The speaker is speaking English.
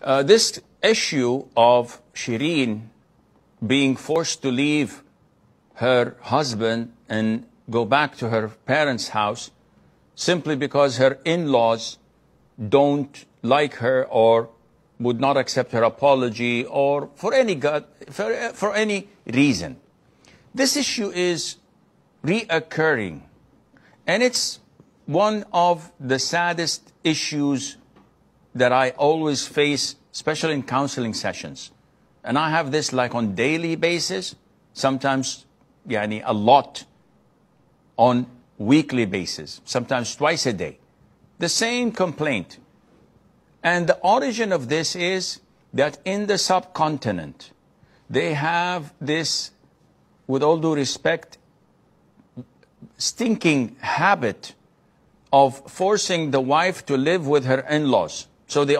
Uh, this issue of Shireen being forced to leave her husband and go back to her parents' house simply because her in-laws don't like her or would not accept her apology or for any, for, for any reason. This issue is reoccurring and it's one of the saddest issues that I always face, especially in counseling sessions. And I have this like on daily basis, sometimes yani, a lot on weekly basis, sometimes twice a day. The same complaint. And the origin of this is that in the subcontinent, they have this, with all due respect, stinking habit of forcing the wife to live with her in-laws. So they